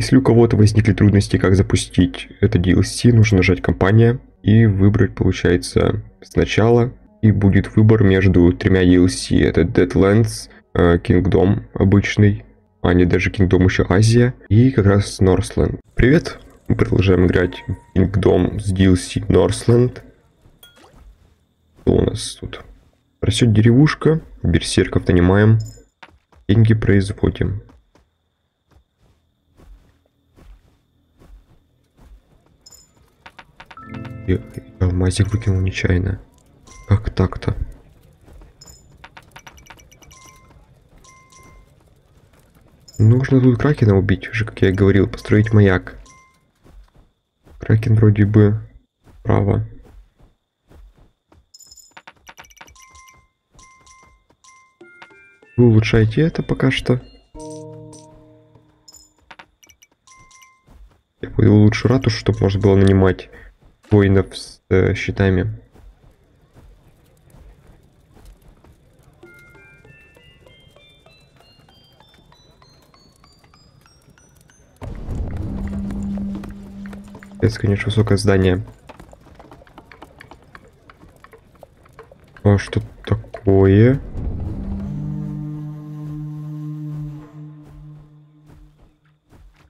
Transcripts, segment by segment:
Если у кого-то возникли трудности, как запустить это DLC, нужно нажать «Компания» и выбрать, получается, сначала. И будет выбор между тремя DLC. Это Deadlands, э, Kingdom обычный, а не даже Kingdom еще Азия, и как раз Northland. Привет! Мы продолжаем играть в Kingdom с DLC Northland. Что у нас тут? Растет деревушка, берсерков нанимаем, деньги производим. Я алмазик выкинул нечаянно. Как так-то? Нужно тут Кракена убить, уже как я и говорил, построить маяк. Кракен вроде бы право. Вы улучшаете это пока что. Я пойду лучше ратушу, чтобы можно было нанимать воинов с э, щитами. Это, конечно, высокое здание. А что такое?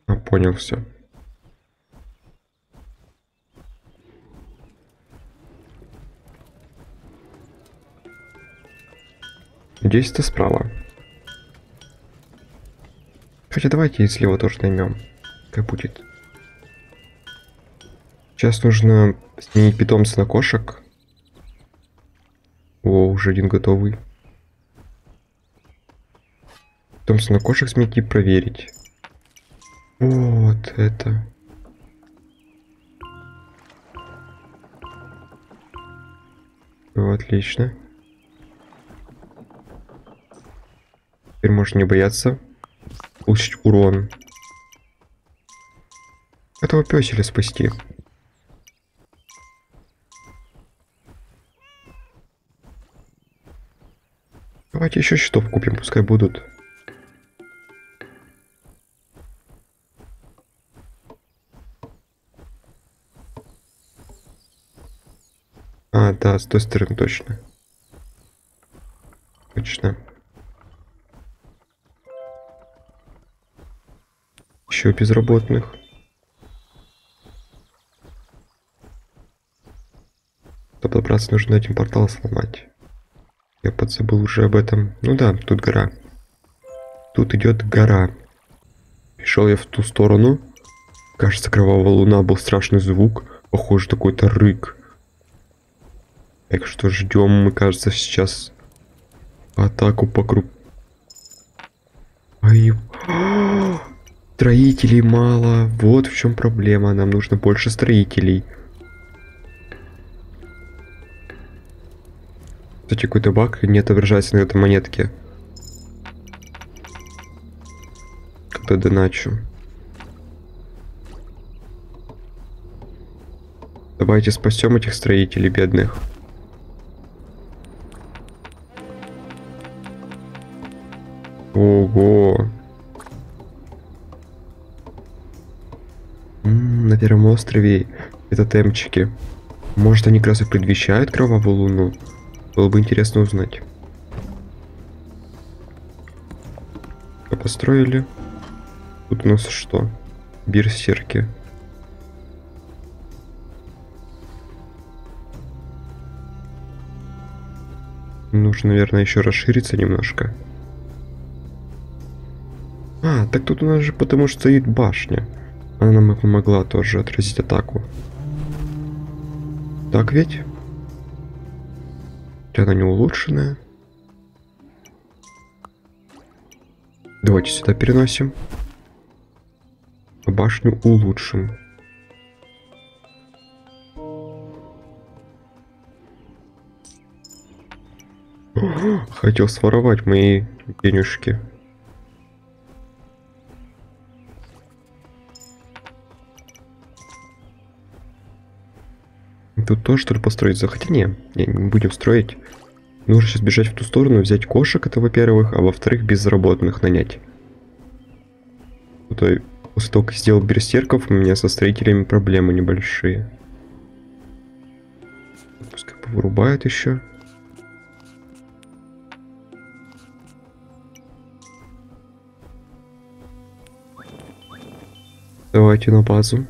А, понял все. Надеюсь, это справа. Хотя давайте если его тоже наймем. Как будет. Сейчас нужно сменить питомца на кошек. О, уже один готовый. Питомца на кошек сменить и проверить. Вот это. Отлично. Можно не бояться. Получить урон. Этого песеля спасти. Давайте еще щитов купим, пускай будут. А, да, с той стороны точно. Точно. Еще безработных. Чтобы добраться, нужно этим портал сломать. Я подзабыл уже об этом. Ну да, тут гора. Тут идет гора. Пришел я в ту сторону. Кажется, кровавая луна был страшный звук. Похоже, какой-то рык. Так что ждем мы, кажется, сейчас атаку по круг. Ай, строителей мало. Вот в чем проблема. Нам нужно больше строителей. Кстати, какой-то баг не отображается на этой монетке. Когда доначу. Давайте спасем этих строителей бедных. -м, на Первом острове это темчики. Может они как раз и предвещают кровавую луну? Было бы интересно узнать. Построили. Тут у нас что? Берсерки. Нужно, наверное, еще расшириться немножко. А, так тут у нас же потому что стоит башня. Она нам помогла тоже отразить атаку. Так ведь? Она не улучшенная. Давайте сюда переносим. Башню улучшим. Хотел своровать мои денежки. Тут тоже что ли построить захотя? Не, не, не будем строить. Нужно сейчас бежать в ту сторону, взять кошек, это во-первых, а во-вторых, безработных нанять. Кто-то После того, как сделал берсерков, у меня со строителями проблемы небольшие. Пускай повырубают еще. Давайте на базу.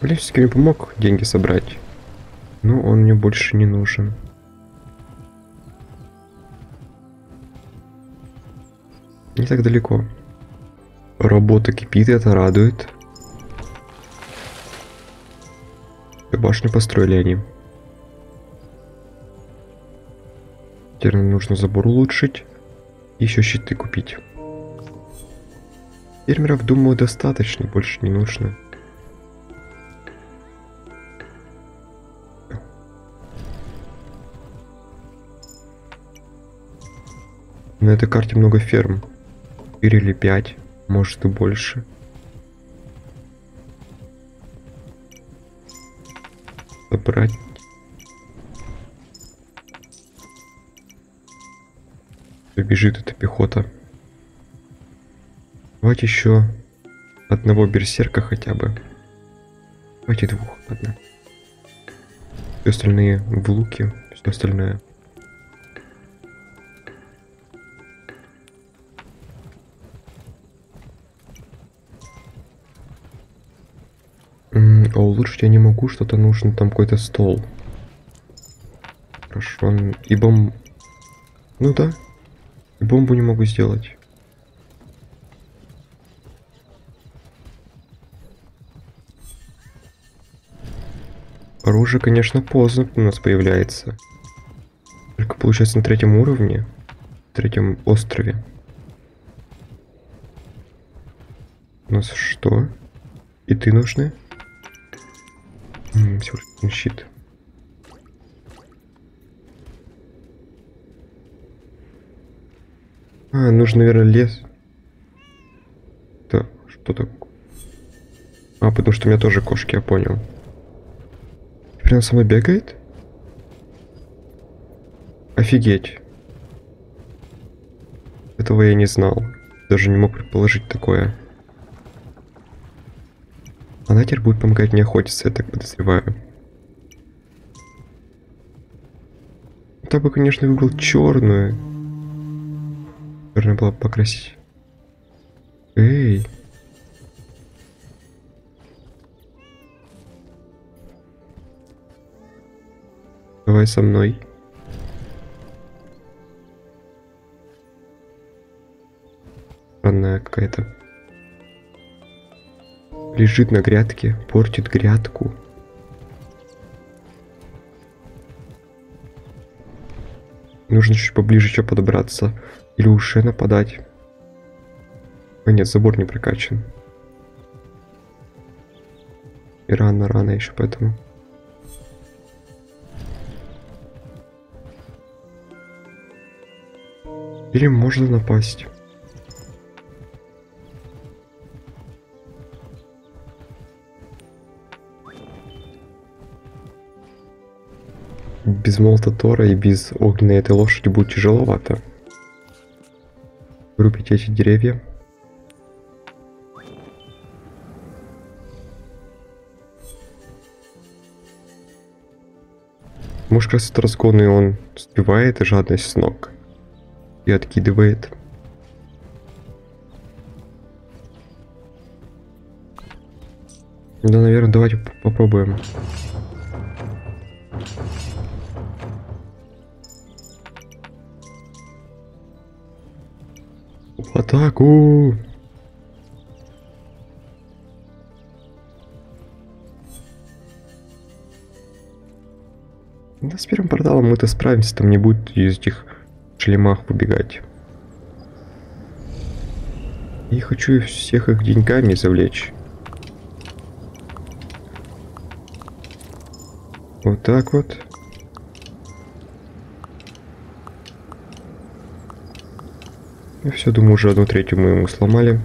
Все-таки мне помог деньги собрать. Но он мне больше не нужен. Не так далеко. Работа кипит, это радует. Башню построили они. Теперь нужно забор улучшить. Еще щиты купить. Фермеров, думаю, достаточно, больше не нужно. На этой карте много ферм. 4 или 5, может и больше. Собрать. Бежит эта пехота. Давайте еще одного берсерка хотя бы. Давайте двух, ладно. Все остальные в луке, все остальное А улучшить я не могу, что-то нужно, там какой-то стол. Хорошо, и бом... Ну да, и бомбу не могу сделать. Оружие, конечно, поздно у нас появляется. Только получается на третьем уровне, третьем острове. У нас что? И ты нужны? Всего лишь щит. А, нужно, наверное, лес. Да, что так? А, потому что у меня тоже кошки, я понял. Она сама бегает? Офигеть. Этого я не знал. Даже не мог предположить такое. Она теперь будет помогать мне охотиться, я так подозреваю. Так бы, конечно, выбрал черную. Черная была покрасить. Эй. Давай со мной. Странная какая-то лежит на грядке, портит грядку. Нужно чуть поближе еще подобраться. Или уже нападать. А нет, забор не прокачан. И рано, рано еще поэтому. Или можно напасть. Без молота Тора и без огненной этой лошади будет тяжеловато. Вырубить эти деревья. Может, как раз этот разгонный он сбивает жадность с ног и откидывает. Да, наверное, давайте попробуем. Атаку! Да с первым порталом мы-то справимся, там не будет из этих шлемах побегать. И хочу всех их деньгами завлечь. Вот так вот. И все, думаю, уже одну третью мы ему сломали.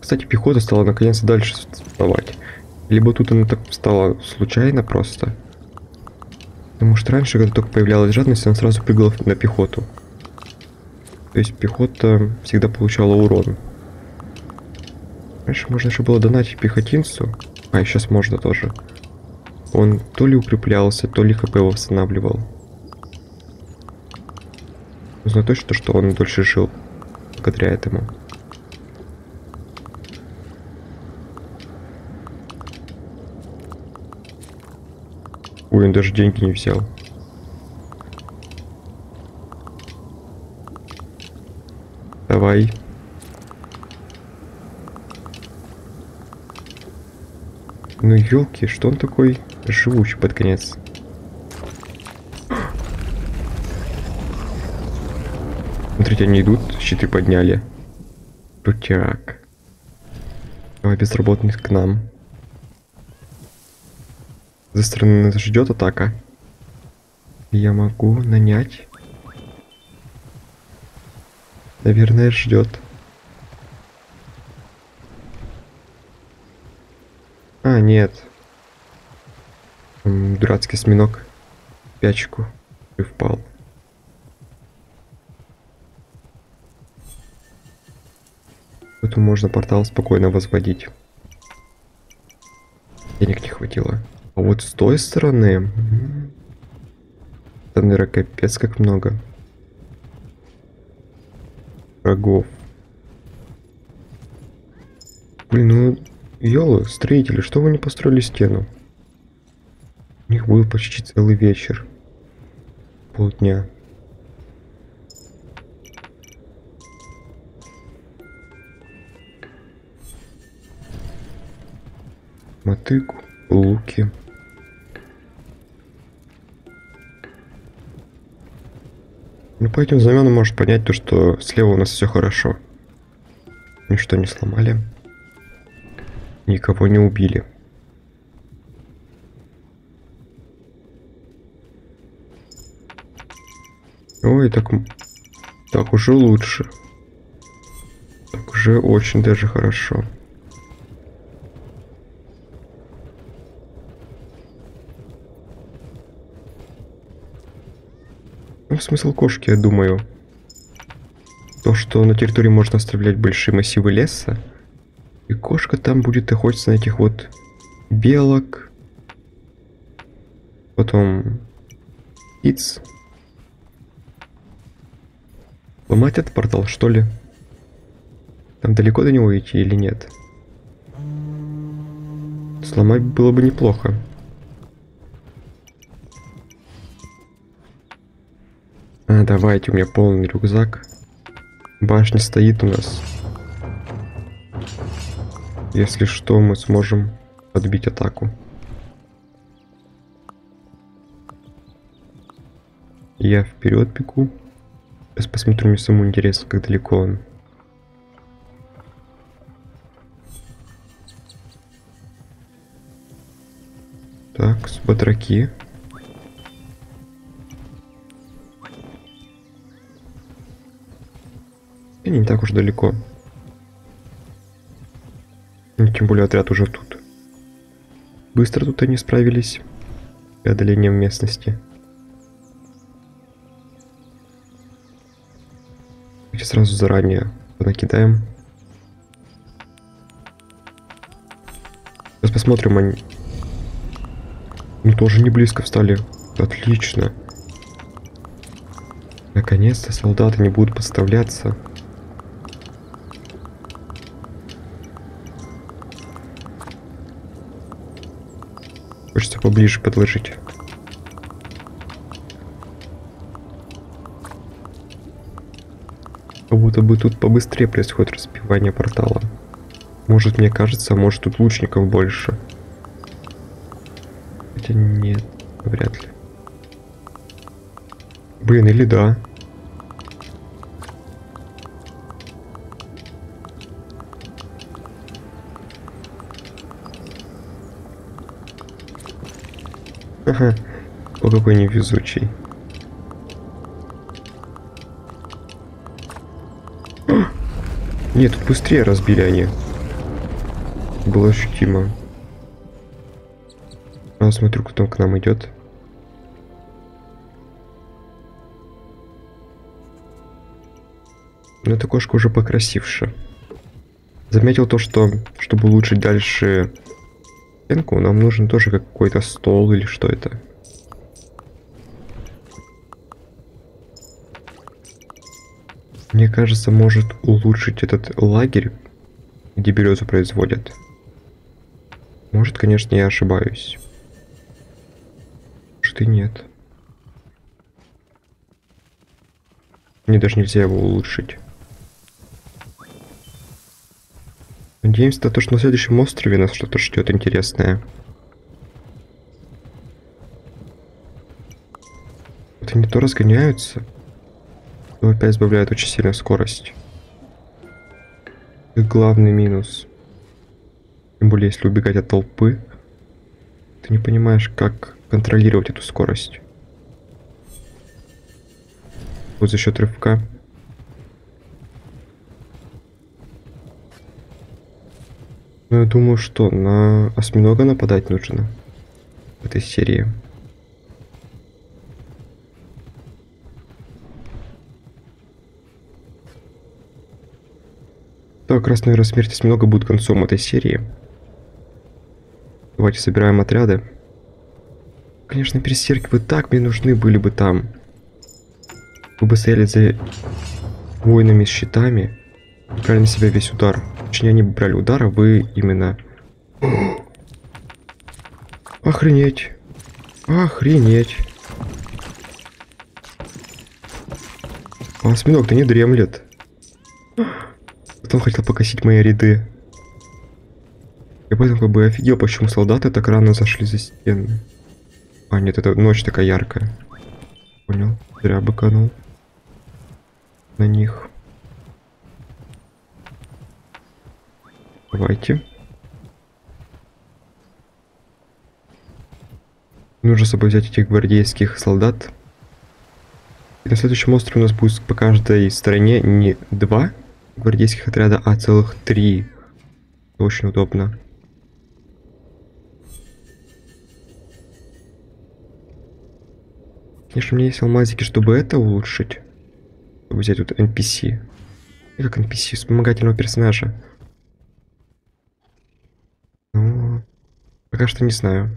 Кстати, пехота стала наконец то дальше вставать. Либо тут она так встала случайно просто. Потому что раньше, когда только появлялась жадность, она сразу прыгала на пехоту. То есть пехота всегда получала урон. Раньше можно еще было донатить пехотинцу. А, сейчас можно тоже. Он то ли укреплялся, то ли хп восстанавливал. Знаю точно, что он дольше жил благодаря этому. Ой, он даже деньги не взял. Давай. Ну елки, что он такой живучий под конец? Смотрите, они идут, щиты подняли. Крутяк. Давай безработных к нам. За стороны нас ждет атака. Я могу нанять. Наверное, ждет. А, нет. Дурацкий осьминог. в Пячку. И впал. Тут можно портал спокойно возводить. Денег не хватило. А вот с той стороны... наверное, капец как много. Врагов. Блин, ну... Ёлы, строители, что вы не построили стену? У них был почти целый вечер. Полдня. Мотыку, луки. Ну, по этим знаменам можешь понять то, что слева у нас все хорошо. Ничто не сломали. Никого не убили. Ой, так... Так уже лучше. Так уже очень даже хорошо. Ну, смысл кошки, я думаю. То, что на территории можно оставлять большие массивы леса. И кошка там будет охотиться на этих вот белок. Потом птиц. Ломать этот портал, что ли? Там далеко до него идти или нет? Сломать было бы неплохо. А, давайте, у меня полный рюкзак. Башня стоит у нас. Если что, мы сможем отбить атаку. Я вперед бегу. Сейчас посмотрю, мне самому интересно, как далеко он. Так, с батраки. И не так уж далеко. Ну, Тем более отряд уже тут. Быстро тут они справились. Преодолением местности. Давайте сразу заранее накидаем. Сейчас посмотрим, они... Ну, тоже не близко встали. Отлично. Наконец-то солдаты не будут подставляться. Хочется поближе подложить. Как будто бы тут побыстрее происходит разбивание портала. Может, мне кажется, может тут лучников больше. Хотя нет, вряд ли. Блин, или да. Ага, о какой невезучий. Нет, быстрее разбили они. Было ощутимо. А, смотрю, кто к нам идет. Ну, эта кошка уже покрасивше. Заметил то, что, чтобы улучшить дальше стенку, нам нужен тоже какой-то стол или что это. Мне кажется, может улучшить этот лагерь, где березу производят. Может, конечно, я ошибаюсь. Может и нет. Мне даже нельзя его улучшить. Надеемся на то, что на следующем острове нас что-то ждет интересное. Вот они то разгоняются, то опять сбавляют очень сильно скорость. Это главный минус. Тем более, если убегать от толпы, ты не понимаешь, как контролировать эту скорость. Вот за счет рывка Ну, я думаю, что на осьминога нападать нужно в этой серии. Так, раз, наверное, смерть осьминога будет концом этой серии. Давайте собираем отряды. Конечно, берсерки вы так мне нужны были бы там. Вы бы стояли за воинами с щитами. Брали на себя весь удар. Точнее, они брали удар, а вы именно... Охренеть. Охренеть. А осьминог-то не дремлет. Потом хотел покосить мои ряды. Я поэтому как бы офигел, почему солдаты так рано зашли за стены. А, нет, это ночь такая яркая. Понял. Зря быканул. На них. Давайте. Нужно с собой взять этих гвардейских солдат. И на следующем острове у нас будет по каждой стороне не два гвардейских отряда, а целых три. очень удобно. Конечно, у меня есть алмазики, чтобы это улучшить. Чтобы взять вот NPC. И как NPC, вспомогательного персонажа. Ну, пока что не знаю.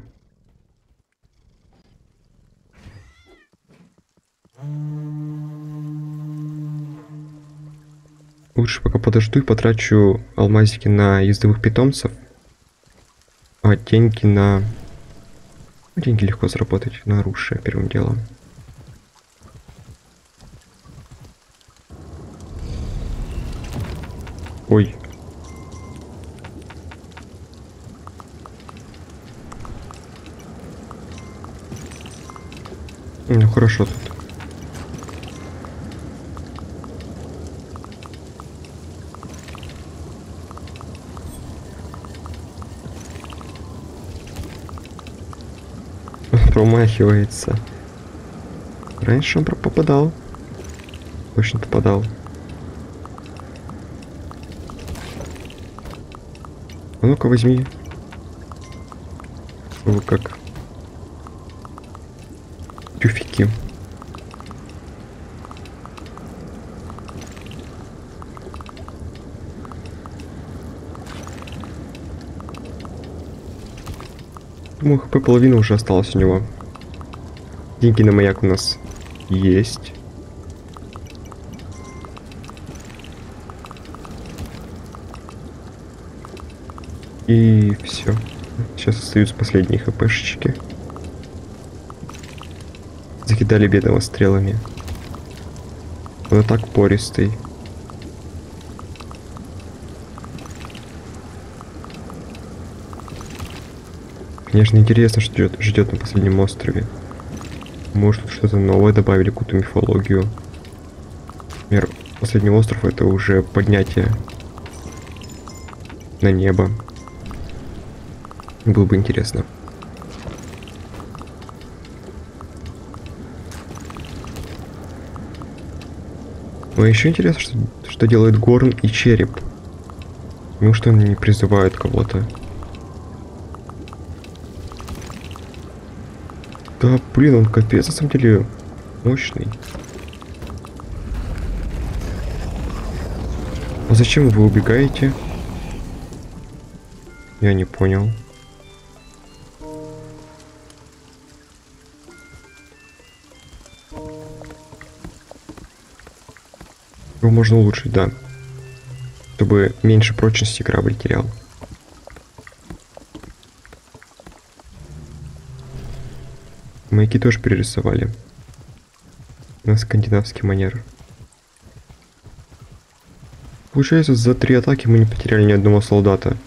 Лучше пока подожду и потрачу алмазики на ездовых питомцев. А деньги на... Ну, деньги легко заработать на оружие первым делом. Ой. Ну хорошо тут. Промахивается. Раньше он попадал. Точно попадал. А ну-ка возьми. Вот как. Думаю, хп половина уже осталось у него. Деньги на маяк у нас есть. И все. Сейчас остаются последние хпшечки. Закидали бедного стрелами. И так пористый. Конечно, интересно, что ждет, ждет на последнем острове. Может, что-то новое добавили, какую-то мифологию. Например, последний остров это уже поднятие на небо. Было бы интересно. Но еще интересно, что, что делает Горн и Череп. Неужто они не призывают кого-то? Да, блин, он капец, на самом деле, мощный. А зачем вы убегаете? Я не понял. Его можно улучшить, да. Чтобы меньше прочности корабль терял. Маяки тоже перерисовали. На скандинавский манер. Получается, за три атаки мы не потеряли ни одного солдата.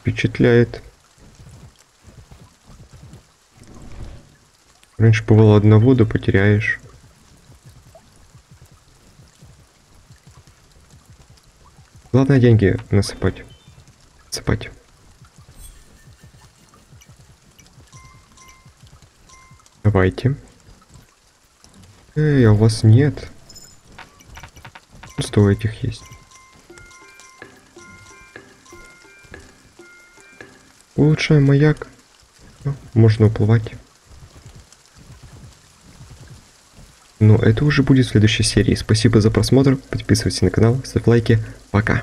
Впечатляет. Раньше бывало одного, да потеряешь. Главное деньги насыпать. Насыпать. Давайте. Эй, а у вас нет? Сто этих есть. Улучшаем маяк. Ну, можно уплывать. Но это уже будет в следующей серии. Спасибо за просмотр. Подписывайтесь на канал, ставь лайки. Пока.